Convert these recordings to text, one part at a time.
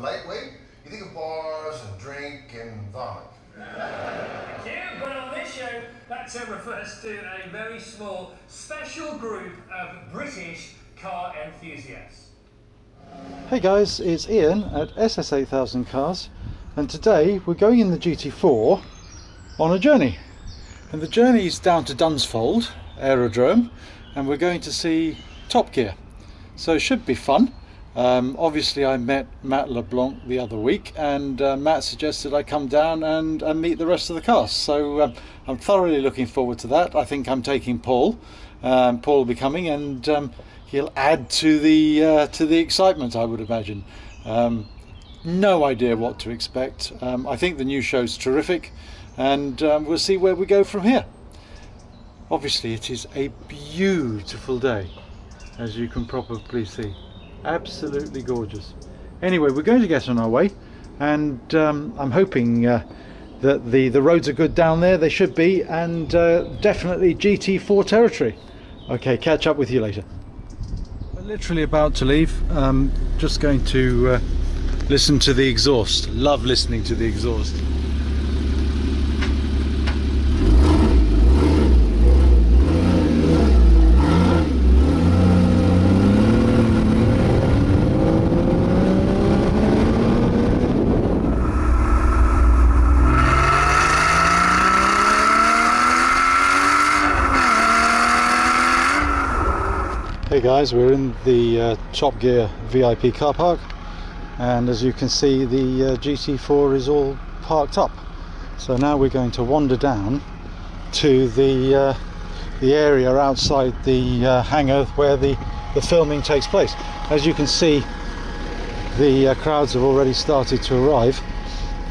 lightweight, you think of bars and drink and vomit. Thank you, but on this show, that term refers to a very small, special group of British car enthusiasts. Hey guys, it's Ian at SS8000 Cars and today we're going in the GT4 on a journey. And the journey is down to Dunsfold Aerodrome and we're going to see Top Gear. So it should be fun. Um, obviously I met Matt LeBlanc the other week and uh, Matt suggested I come down and, and, meet the rest of the cast. So um, I'm thoroughly looking forward to that. I think I'm taking Paul. Um, Paul will be coming and um, he'll add to the uh, to the excitement, I would imagine. Um, no idea what to expect. I think the new show's terrific, and we'll see where we go from here. Obviously, it is a beautiful day, as you can probably see. Absolutely gorgeous. Anyway, we're going to get on our way, and um, I'm hoping. Uh, that the, the roads are good down there, they should be, and uh, definitely GT4 territory. Okay, catch up with you later literally about to leave. Um, just going to uh, listen to the exhaust. Love listening to the exhaust. Hey guys, we're in the uh, Top Gear VIP car park and as you can see the uh, GT4 is all parked up. So now we're going to wander down to the uh, the area outside the uh, hangar where the, the filming takes place. As you can see the uh, crowds have already started to arrive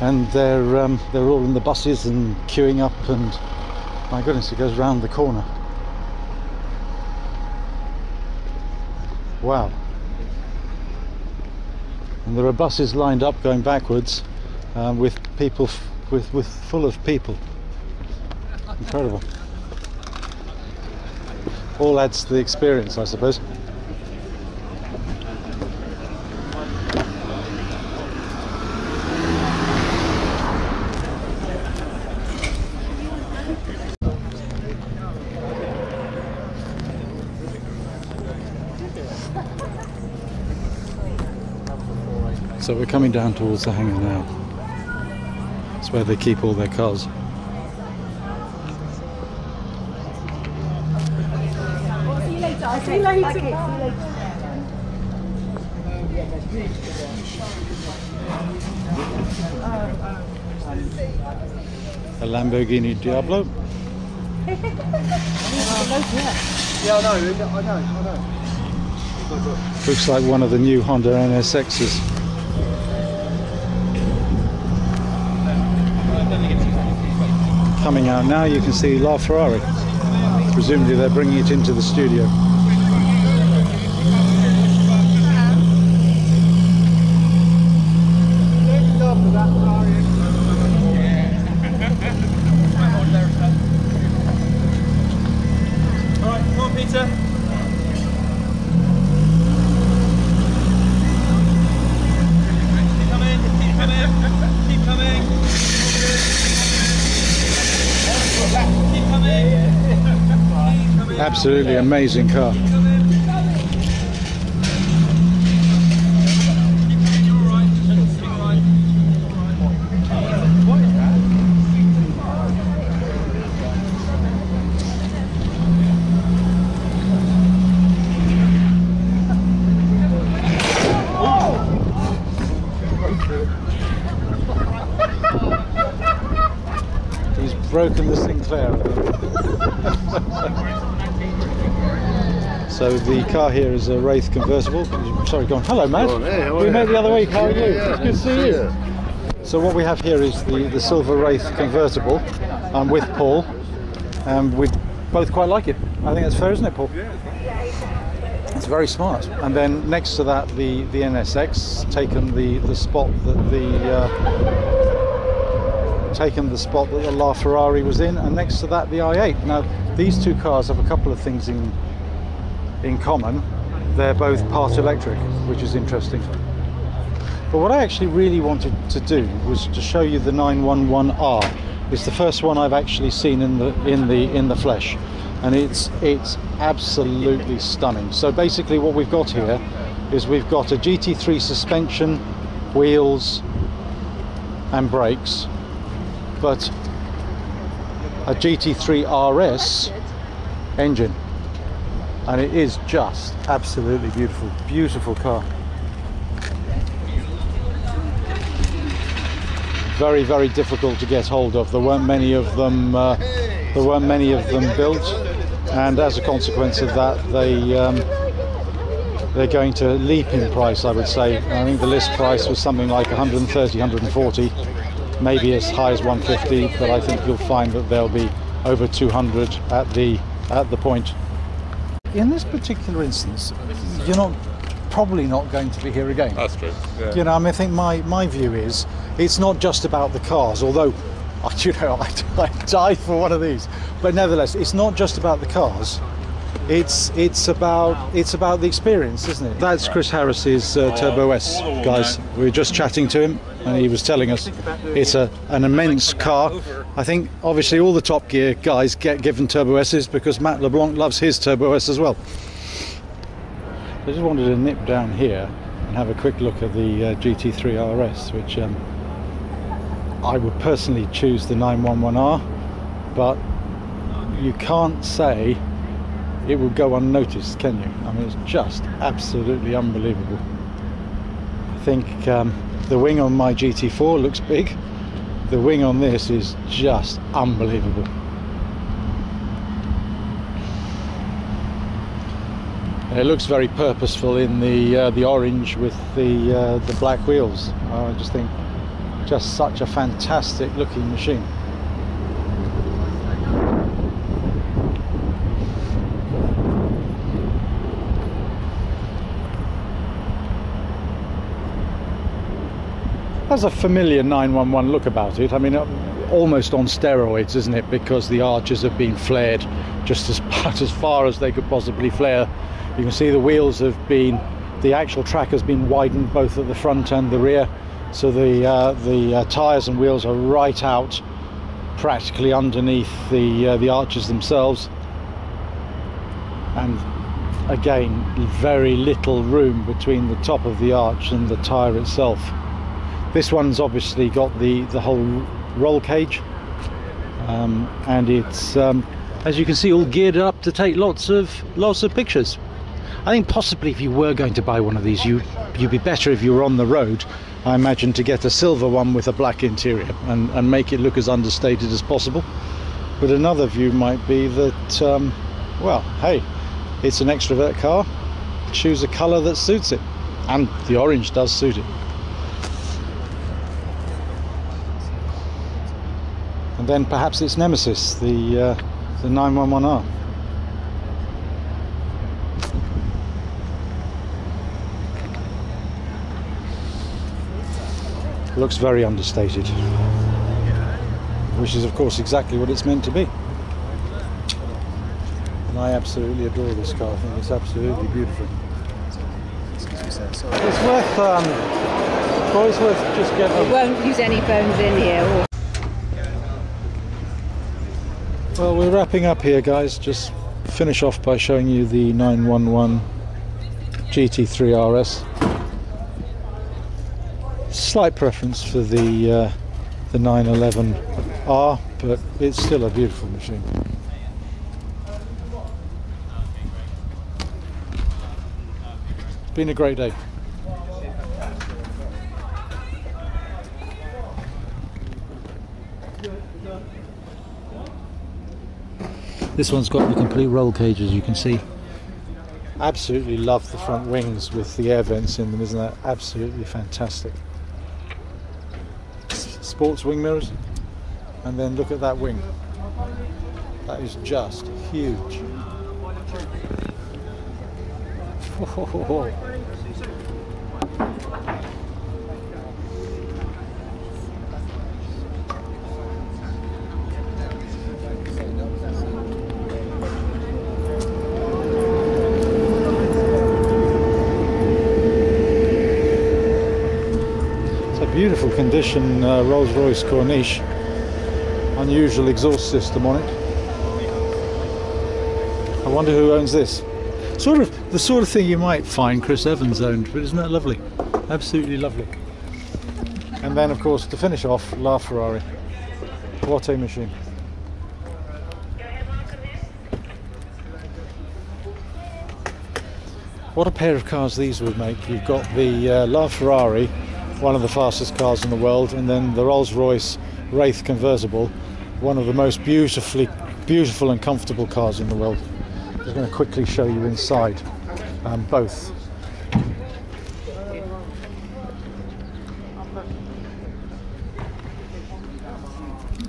and they're um, they're all in the buses and queuing up and my goodness it goes round the corner. Wow. And there are buses lined up going backwards um, with people, with, with full of people. Incredible. All adds to the experience, I suppose. So we're coming down towards the hangar now. It's where they keep all their cars. See you later. I'll see you later. Okay, see you later. A Lamborghini Diablo. Yeah, I know, I know, I know. Looks like one of the new Honda NSXs. Coming out now, you can see La Ferrari. Presumably they're bringing it into the studio. Absolutely amazing car. He's broken the Sinclair. so the car here is a Wraith convertible. Sorry, go on. Hello, Matt. Hey, we you? met the other week. How are you? Yeah, it's good to see you. So what we have here is the, the Silver Wraith convertible. I'm with Paul, and we both quite like it. I think that's fair, isn't it, Paul? Yeah. It's very smart. And then next to that, the, the NSX taken the, the spot that the uh, taken the spot that the LaFerrari was in, and next to that, the i8. Now, these two cars have a couple of things in in common. They're both part electric, which is interesting. But what I actually really wanted to do was to show you the 911R, It's the first one I've actually seen in the in the in the flesh, and it's it's absolutely stunning. So basically, what we've got here is we've got a GT3 suspension, wheels, and brakes, but a GT3 RS engine, and it is just absolutely beautiful, beautiful car. very very difficult to get hold of. There weren't many of them uh, there weren't many of them built. And as a consequence of that they um, they're going to leap in price I would say. I think the list price was something like 130 140 maybe as high as 150 but I think you'll find that they'll be over 200 at the at the point in this particular instance you're not probably not going to be here again That's true. Yeah. you know, I mean, I think my, my view is it's not just about the cars, although, you know, I'd, I'd die for one of these. But nevertheless, it's not just about the cars. It's it's about it's about the experience, isn't it? That's Chris Harris's uh, Turbo S, guys. We were just chatting to him, and he was telling us it's a an immense car. I think obviously all the Top Gear guys get given Turbo S's because Matt LeBlanc loves his Turbo S as well. I just wanted to nip down here and have a quick look at the uh, GT3 RS, which um, I would personally choose the 911R, but you can't say it will go unnoticed, can you? I mean, it's just absolutely unbelievable. I think um, the wing on my GT4 looks big. The wing on this is just unbelievable. It looks very purposeful in the uh, the orange with the uh, the black wheels. I just think just such a fantastic looking machine. Has a familiar 911 look about it. I mean, uh, almost on steroids, isn't it? Because the arches have been flared just as as far as they could possibly flare. You can see the wheels have been, the actual track has been widened both at the front and the rear. So the uh, the uh, tyres and wheels are right out, practically underneath the uh, the arches themselves. And again, very little room between the top of the arch and the tyre itself. This one's obviously got the the whole roll cage, um, and it's um, as you can see all geared up to take lots of lots of pictures. I think possibly if you were going to buy one of these, you you'd be better if you were on the road. I imagine to get a silver one with a black interior and, and make it look as understated as possible. But another view might be that, um, well, hey, it's an extrovert car. Choose a colour that suits it, and the orange does suit it. Then perhaps its nemesis, the uh, the 911R. looks very understated which is of course exactly what it's meant to be and I absolutely adore this car I think it's absolutely beautiful it's worth um, worth just getting We Won't use any phones in here. Well we're wrapping up here guys just finish off by showing you the 911 GT3 RS slight preference for the uh, the 911R, but it's still a beautiful machine. Been a great day. This one's got the complete roll cage as you can see. Absolutely love the front wings with the air vents in them, isn't that absolutely fantastic? sports wing mirrors and then look at that wing that is just huge beautiful condition uh, Rolls-Royce Corniche unusual exhaust system on it. I wonder who owns this. Sort of the sort of thing you might find Chris Evans owned, but isn't that lovely? Absolutely lovely. And then, of course, to finish off, La Ferrari. What a machine. What a pair of cars these would make. You've got the uh, La Ferrari, one of the fastest cars in the world, and then the Rolls Royce Wraith convertible, one of the most beautifully, beautiful and comfortable cars in the world. I'm going to quickly show you inside um, both.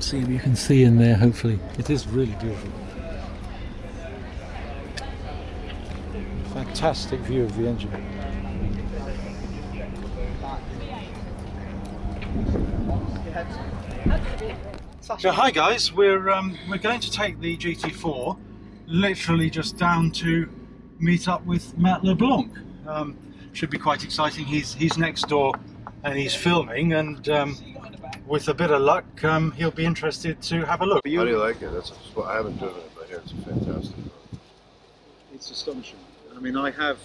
See if you can see in there. Hopefully, it is really beautiful. Fantastic view of the engine. So hi guys, we're um, we're going to take the GT4 literally just down to meet up with Matt LeBlanc. Um, should be quite exciting. He's he's next door and he's filming, and um, with a bit of luck, um, he'll be interested to have a look. How do you like it? That's well, I haven't driven it, but here it's a fantastic. car. It's astonishing. I mean, I have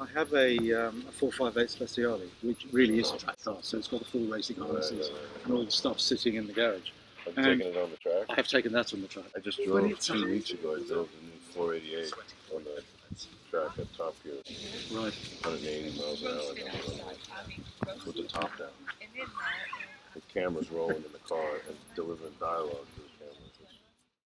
I have a, um, a 458 Speciale, which really is a track car. So it's got the full racing harnesses and all the stuff sitting in the garage. I've Um, taken it on the track. I have taken that on the track. I just drove two weeks ago. I drove the new 488 on the track at Top Gear, Right. 180 miles an hour down with the top down. With cameras rolling in the car and delivering dialogue to